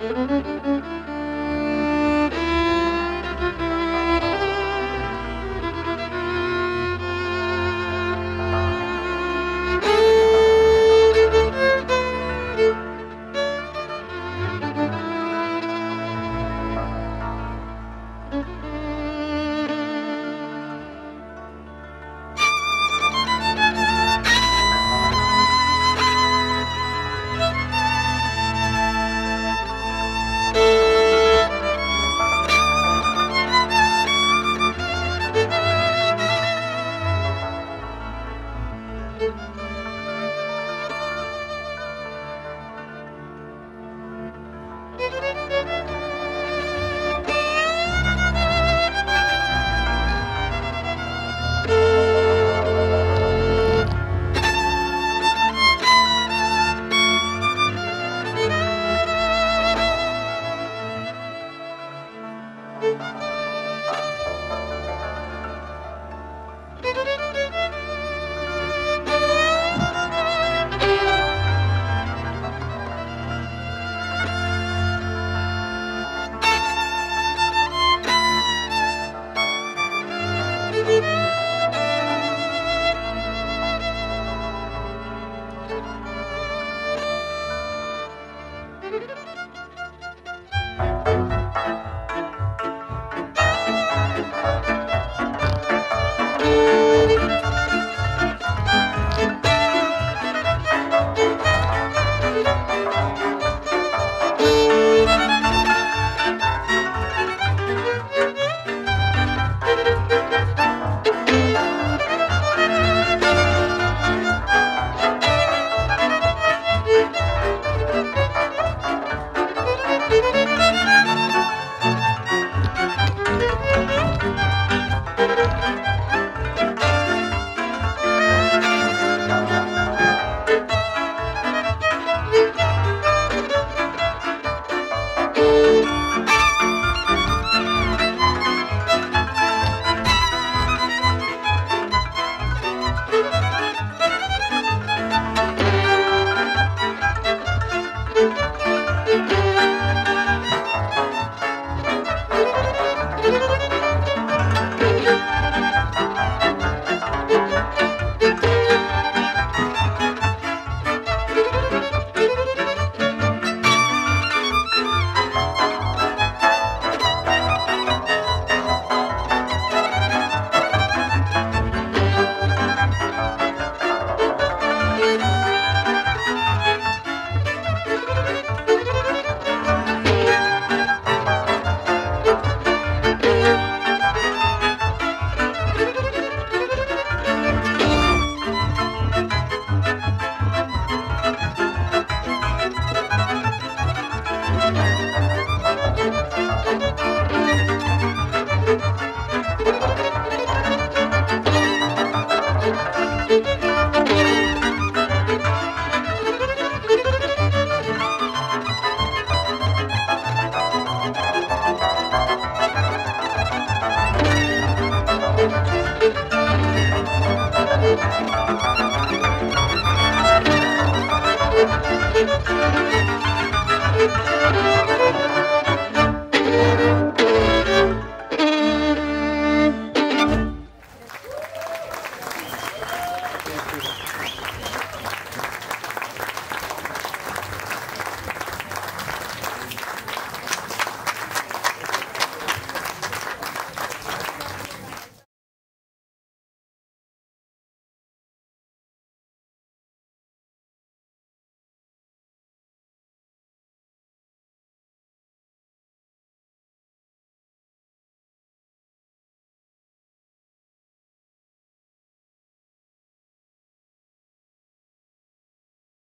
Müzik